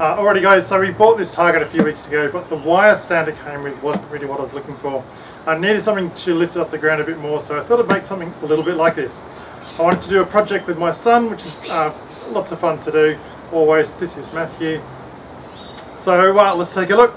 Uh, alrighty guys, so we bought this target a few weeks ago, but the wire stand it came with wasn't really what I was looking for. I needed something to lift it off the ground a bit more, so I thought I'd make something a little bit like this. I wanted to do a project with my son, which is uh, lots of fun to do, always. This is Matthew. So uh, let's take a look.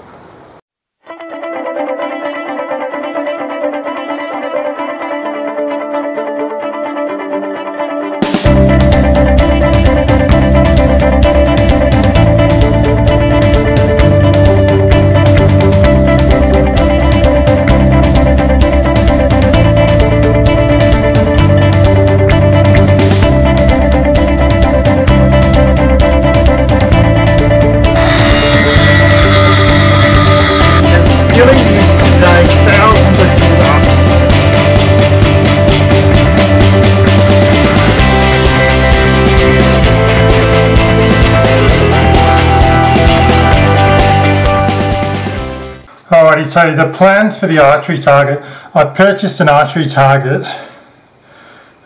Alrighty, so the plans for the archery target. I've purchased an archery target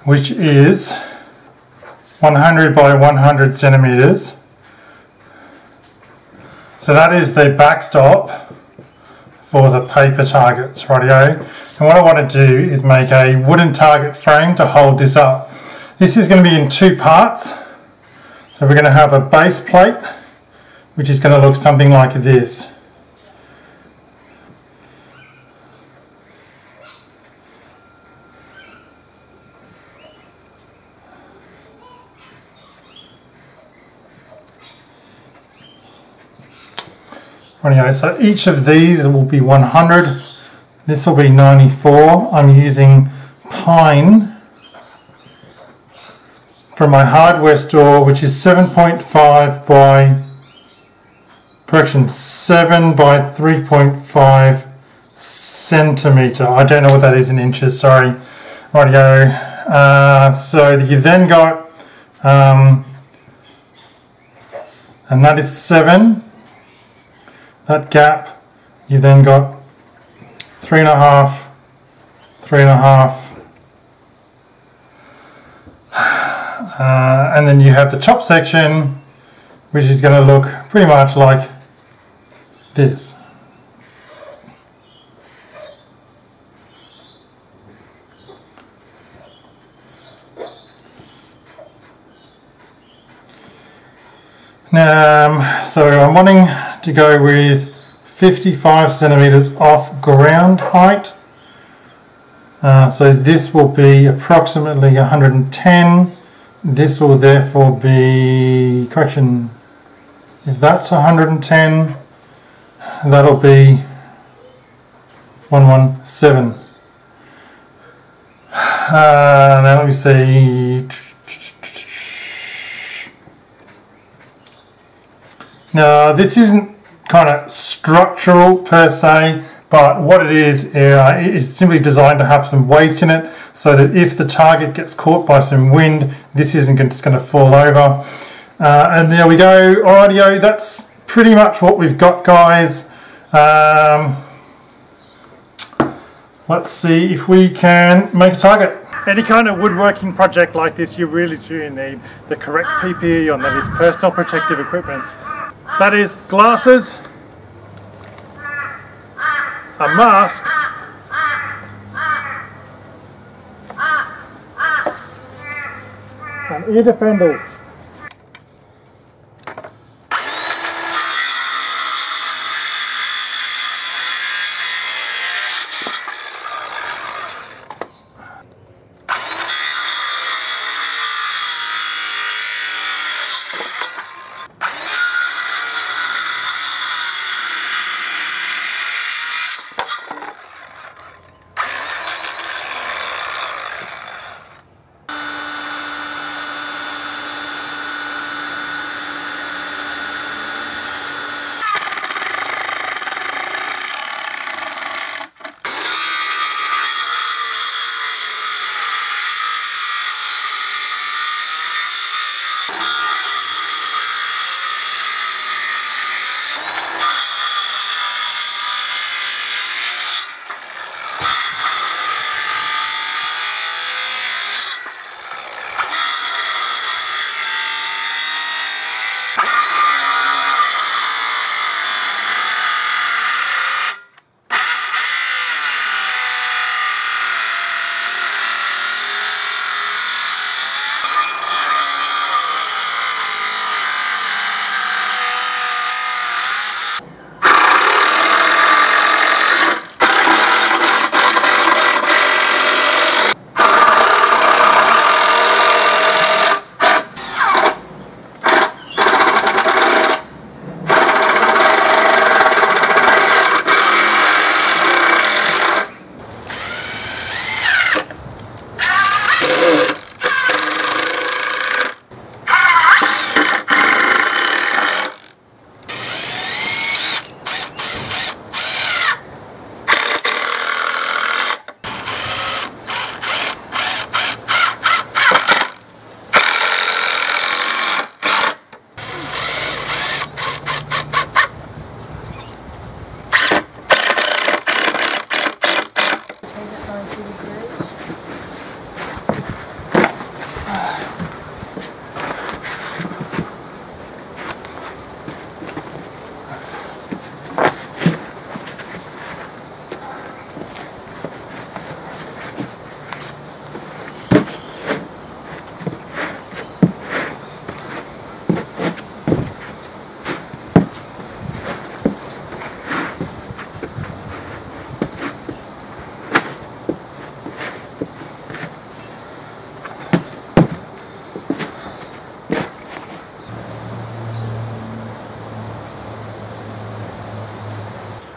which is 100 by 100 centimeters. So that is the backstop for the paper targets, rightio. And what I want to do is make a wooden target frame to hold this up. This is going to be in two parts. So we're going to have a base plate, which is going to look something like this. Rightio, so each of these will be 100. This will be 94. I'm using pine from my hardware store, which is 7.5 by, correction, 7 by 3.5 centimeter. I don't know what that is in inches, sorry. Rightio. Uh, so you've then got, um, and that is 7 that gap, you've then got three and a half, three and a half, uh, and then you have the top section, which is going to look pretty much like this. Um, so I'm wanting to go with 55 centimeters off ground height. Uh, so this will be approximately 110. This will therefore be, correction, if that's 110, that'll be 117. Uh, now let me see. Now this isn't kind of structural per se, but what it is, uh, is simply designed to have some weight in it so that if the target gets caught by some wind, this isn't just going to fall over. Uh, and there we go, audio, that's pretty much what we've got guys. Um, let's see if we can make a target. Any kind of woodworking project like this, you really do need the correct PPE on that is personal protective equipment. That is glasses, a mask, and ear defenders.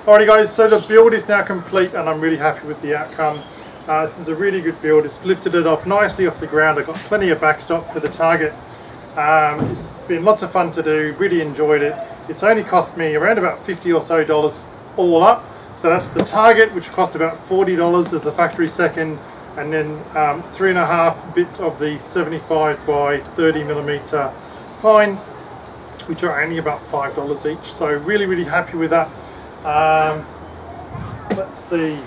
Alrighty guys, so the build is now complete and I'm really happy with the outcome. Uh, this is a really good build. It's lifted it off nicely off the ground. I've got plenty of backstop for the target. Um, it's been lots of fun to do, really enjoyed it. It's only cost me around about 50 or so dollars all up. So that's the target, which cost about $40 as a factory second, and then um, three and a half bits of the 75 by 30 millimeter pine, which are only about $5 each. So really, really happy with that. Um, let's see.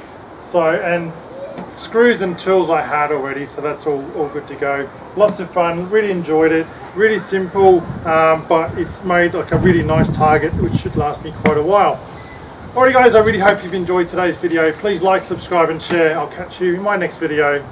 So, and screws and tools I had already, so that's all, all good to go. Lots of fun, really enjoyed it. Really simple, um, but it's made like a really nice target, which should last me quite a while. Alright guys, I really hope you've enjoyed today's video. Please like, subscribe and share. I'll catch you in my next video.